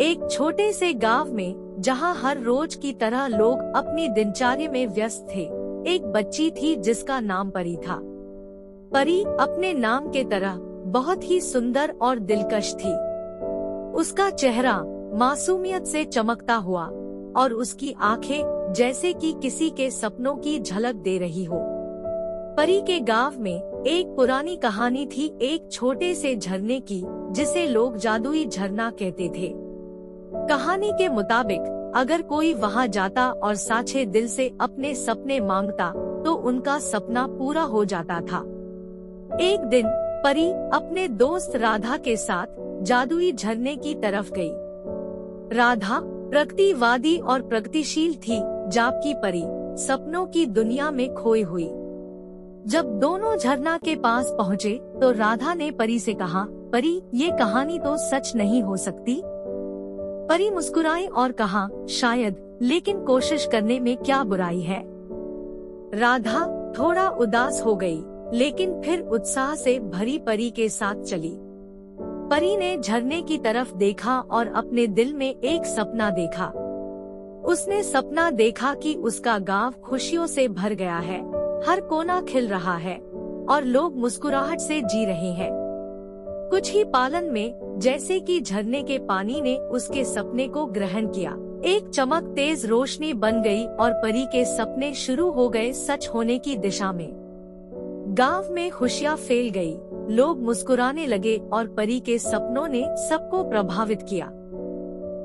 एक छोटे से गाँव में, जहाँ हर रोज की तरह लोग अपनी दिनचर्या में व्यस्त थे, एक बच्ची थी जिसका नाम परी था। परी अपने नाम के तरह बहुत ही सुंदर और दिलकश थी। उसका चेहरा मासूमियत से चमकता हुआ और उसकी आँखें जैसे कि किसी के सपनों की झलक दे रही हो। परी के गाँव में एक पुरानी कहानी थी एक छोटे से झरने की, जिसे लोग जादुई झरना कहते थे। कहानी के मुताबिक, अगर कोई वहाँ जाता और साछे दिल से अपने सपने माँगता तो उनका सपना पूरा हो जाता था। एक दिन, परी अपने दोस्त राधा के साथ जादुई झरने की तरफ़ गई। राधा, प्रगतिवादी और प्रगतिशील थी जबकि परी, सपनों की दुनिया में खोई हुई। जब दोनों झरना के पास पहुँचे तो राधा ने परी से कहा, परी, ये कहानी तो सच नहीं हो सकती। परी मुस्कुराई और कहा, शायद, लेकिन कोशिश करने में क्या बुराई है? राधा थोड़ा उदास हो गई, लेकिन फिर उत्साह से भरी परी के साथ चली। परी ने झरने की तरफ़ देखा और अपने दिल में एक सपना देखा। उसने सपना देखा कि उसका गाँव खुशियों से भर गया है, हर कोना खिल रहा है, और लोग मुस्कुराहट से जी रहे हैं। कुछ ही पालन में जैसे कि झरने के पानी ने उसके सपने को ग्रहण किया। एक चमक तेज रोशनी बन गई और परी के सपने शुरू हो गए सच होने की दिशा में। गाँव में खुशियाँ फैल गई, लोग मुस्कुराने लगे और परी के सपनों ने सबको प्रभावित किया।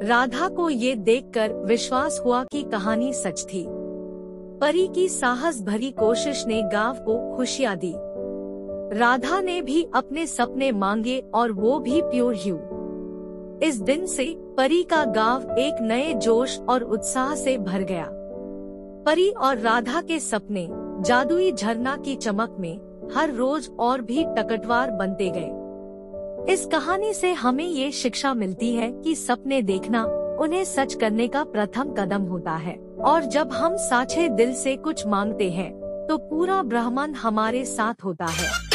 राधा को ये देखकर विश्वास हुआ कि कहानी सच थी। परी की साहस भरी कोशिश ने गाँव को खुशियाँ दी। राधा ने भी अपने सपने मांगे और वो भी प्योर ह्यू इस दिन से परी का गाँव एक नए जोश और उत्साह से भर गया। परी और राधा के सपने जादुई झरना की चमक में हर रोज और भी टकटवार बनते गए। इस कहानी से हमें ये शिक्षा मिलती है कि सपने देखना उन्हें सच करने का प्रथम कदम होता है। और जब हम साचे दिल से कुछ मांगते हैं तो पूरा ब्रह्मांड हमारे साथ होता है।